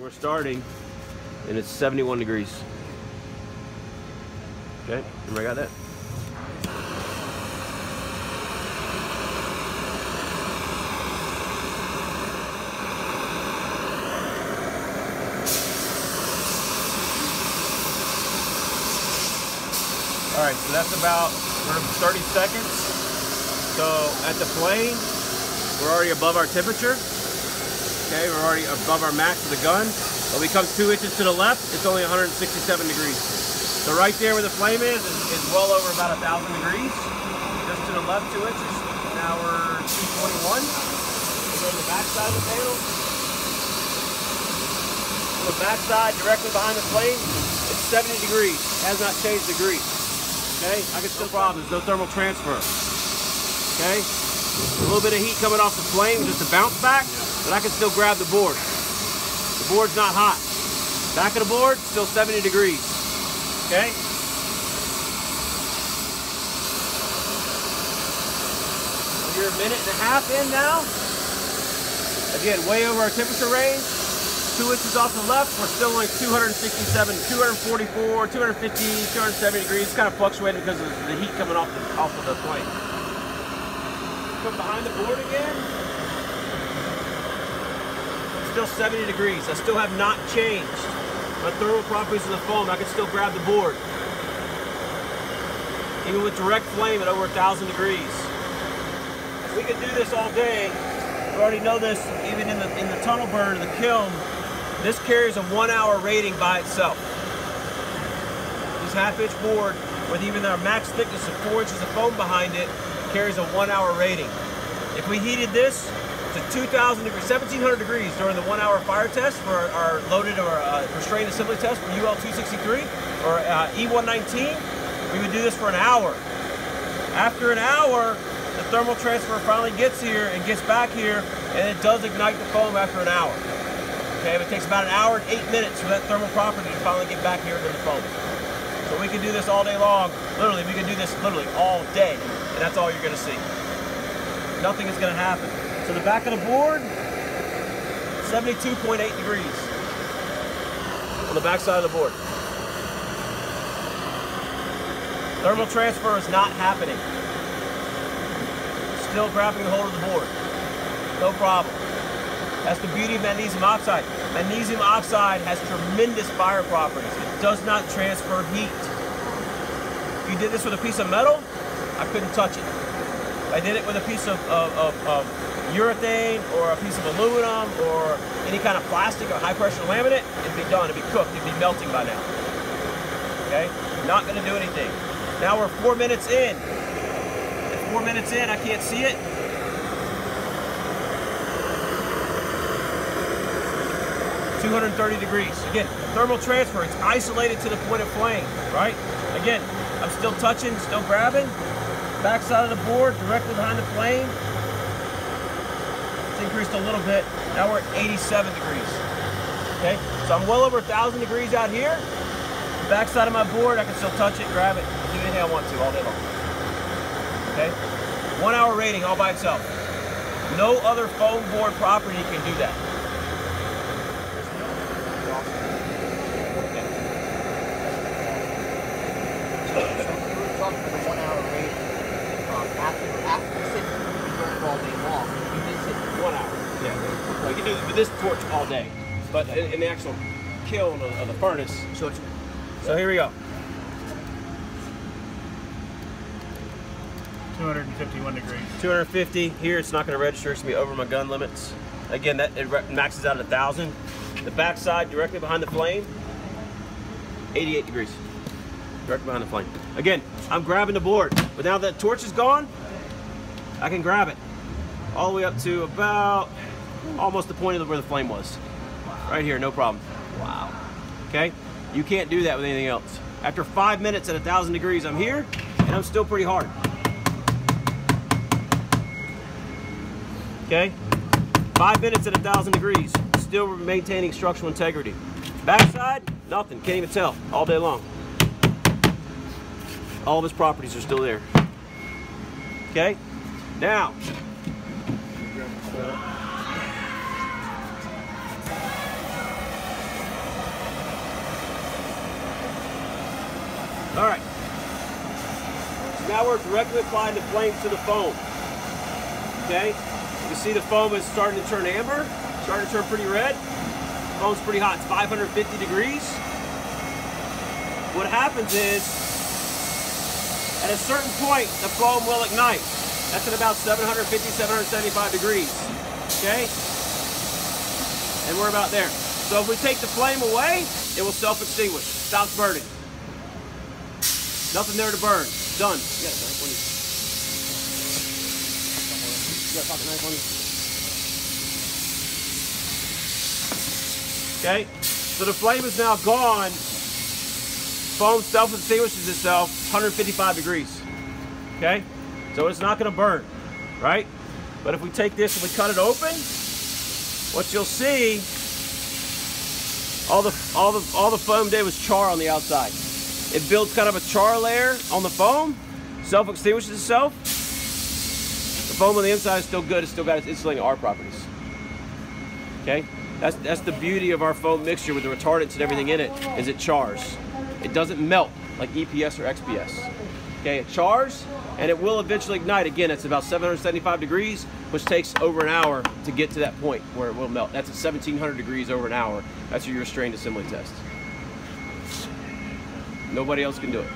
We're starting, and it's 71 degrees. Okay, everybody got that? All right, so that's about we're 30 seconds. So at the plane, we're already above our temperature. Okay, we're already above our max of the gun. But we come two inches to the left, it's only 167 degrees. So right there where the flame is, is, well over about a thousand degrees. Just to the left two inches. Now we're 221. We go the back side of the panel. On the back side, directly behind the flame, it's 70 degrees. Has not changed degrees. Okay, I can still problems, no thermal transfer. Okay, a little bit of heat coming off the flame, just a bounce back but I can still grab the board. The board's not hot. Back of the board, still 70 degrees. Okay? You're a minute and a half in now. Again, way over our temperature range. Two inches off the left, we're still like 267, 244, 250, 270 degrees. Kind of fluctuating because of the heat coming off, the, off of the flame. Come behind the board again still 70 degrees. I still have not changed my thermal properties of the foam. I can still grab the board. Even with direct flame at over 1,000 degrees. We could do this all day. We already know this, even in the, in the tunnel burn, the kiln, this carries a one hour rating by itself. This half inch board, with even our max thickness of four inches of foam behind it, carries a one hour rating. If we heated this to 2,000 degrees, 1,700 degrees during the one hour fire test for our, loaded or uh, restrained assembly test for UL 263 or uh, E119. We would do this for an hour. After an hour, the thermal transfer finally gets here and gets back here, and it does ignite the foam after an hour. Okay, but it takes about an hour and eight minutes for that thermal property to finally get back here into the foam. So we can do this all day long. Literally, we can do this literally all day, and that's all you're gonna see. Nothing is gonna happen. So the back of the board, 72.8 degrees on the back side of the board. Thermal transfer is not happening. Still grabbing the hold of the board. No problem. That's the beauty of magnesium oxide. Magnesium oxide has tremendous fire properties. It does not transfer heat. If you did this with a piece of metal, I couldn't touch it. I did it with a piece of, of, of, of urethane or a piece of aluminum or any kind of plastic or high pressure laminate, it'd be done, it'd be cooked, it'd be melting by now. Okay? Not gonna do anything. Now we're four minutes in. Four minutes in, I can't see it. Two hundred and thirty degrees. Again, thermal transfer, it's isolated to the point of flame, right? Again, I'm still touching, still grabbing. Back side of the board, directly behind the flame increased a little bit. Now we're at 87 degrees. Okay, so I'm well over 1,000 degrees out here. Back side of my board, I can still touch it, grab it, do anything I want to all day long. Okay, one hour rating all by itself. No other foam board property can do that. With this torch all day, but in, in the actual kiln of, of the furnace. So, so here we go. 251 degrees. 250. Here it's not going to register. It's going to be over my gun limits. Again, that it maxes out at 1,000. The backside directly behind the flame, 88 degrees. Directly behind the flame. Again, I'm grabbing the board, but now that torch is gone, I can grab it all the way up to about almost the point of where the flame was. Right here, no problem. Wow. Okay? You can't do that with anything else. After five minutes at a thousand degrees, I'm here, and I'm still pretty hard. Okay? Five minutes at a thousand degrees, still maintaining structural integrity. Backside, nothing, can't even tell, all day long. All of his properties are still there. Okay? Now, All right. So now we're directly applying the flame to the foam. Okay? You see the foam is starting to turn amber, starting to turn pretty red. The foam's pretty hot, it's 550 degrees. What happens is at a certain point, the foam will ignite. That's at about 750, 775 degrees. Okay? And we're about there. So if we take the flame away, it will self-extinguish, stops burning. Nothing there to burn. Done. Yeah? Okay, so the flame is now gone. Foam self-extinguishes itself 155 degrees. Okay, so it's not going to burn, right? But if we take this and we cut it open, what you'll see, all the all the all the foam did was char on the outside. It builds kind of a char layer on the foam, self-extinguishes itself. The foam on the inside is still good. It's still got its insulating R properties. Okay, that's that's the beauty of our foam mixture with the retardants and everything in it is it chars. It doesn't melt like EPS or XPS. Okay, it chars and it will eventually ignite. Again, it's about 775 degrees, which takes over an hour to get to that point where it will melt. That's at 1700 degrees over an hour. That's your restrained assembly test. Nobody else can do it.